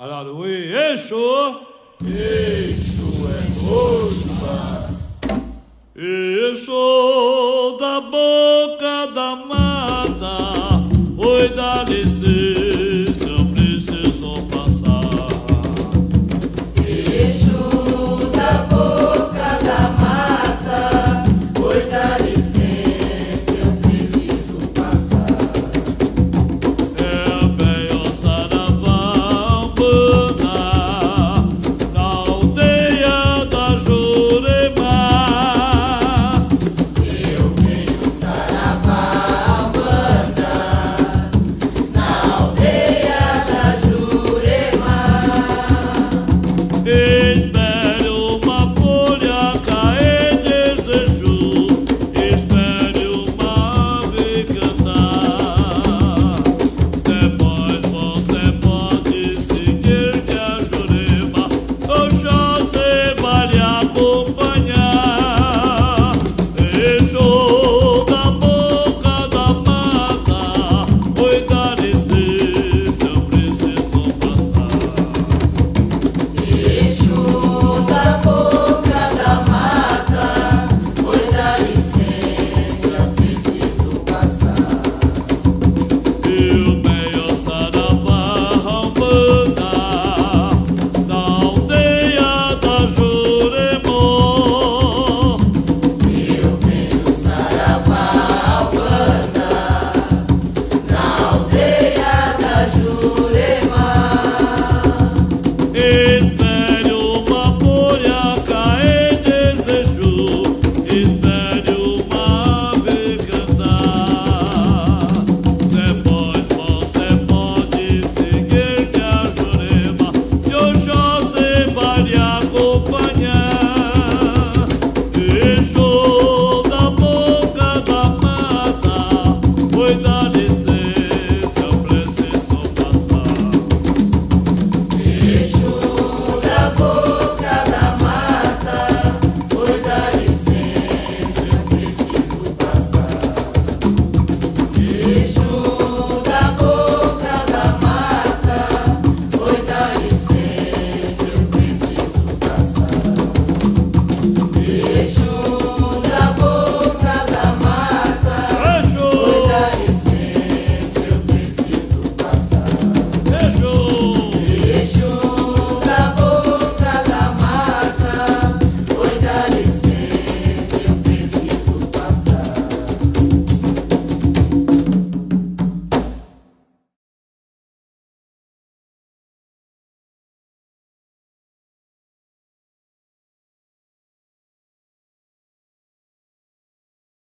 Aleluia, Eixo. Eixo é Mojuba. Eixo da boca da mata, oi da There's soy la